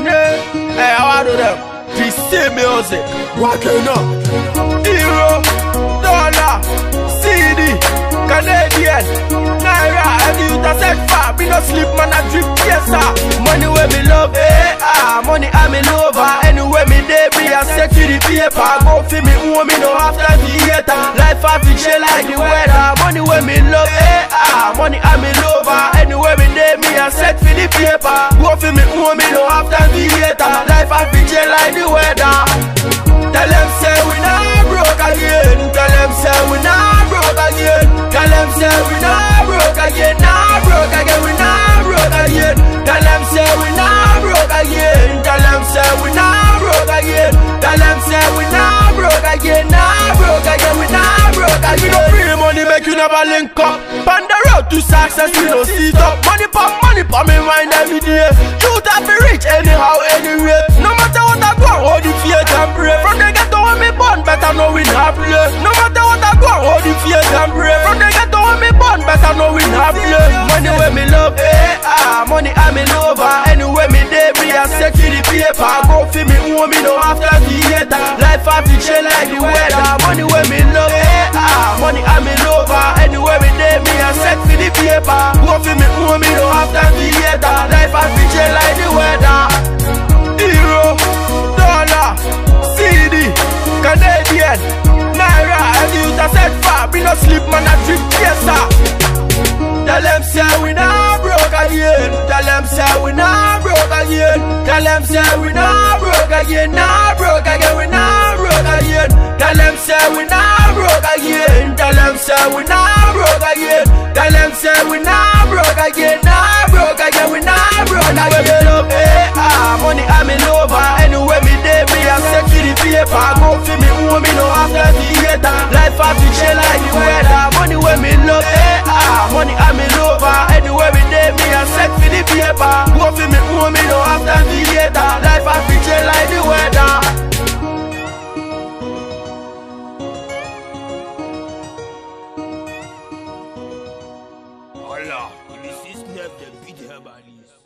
money. Hey, how do them? PC music. Rocking up. Euro, dollar, CD, Canadian, Naira, and you ta set far. Me no sleep, man, I drip, yes, sir. Money where me love, eh, ah. Money I'm in over. Anywhere me day, be a set to the paper. Go for me, own me, no time to hate. Life I feel like the weather. Money where me love, eh, ah. Money to hate. Life feel chill like the weather. Tell them say we not broke again. Tell them say we not broke again. Tell them say we not broke again. Not broke again. We not broke again. Tell them say we not broke again. Tell them say we not broke again. Tell them say we not broke again. Not broke again. We not broke again. We no free money make you never link up. To success we no sit up. Money pop, money pop, me mind every day. You have be rich anyhow anyway. No matter what I go, hold the faith and pray. From the ghetto when me born, better know we not play. No matter what I go, hold the faith and pray. From the ghetto when me born, better know we not play. Money where me love, eh ah. Money I'm in over. Anywhere me day, be a set to the paper. Go for me, own me, no after the hater. Life I feel like the weather. Money where me Go for me, own me, no after the hater. Life I feel chill like the weather. Euro, dollar, cedi, Canadian, Naira, and you ta set far. Me no sleep, man, I drip, sir. Tell them say we not broke again. Tell them say we not broke again. Tell them say we not broke again. Not broke again. We not broke again. Tell them say we not broke again. Tell them say we not broke again. Tell them say we not I feel chill like the weather. Money where me love, eh, ah, money I'm in over. Anywhere me day, me a set for the paper. Go for me, own me no after the hater. Life I feel chill like the weather. Allah, il est 6-9 de Bid Herbalist.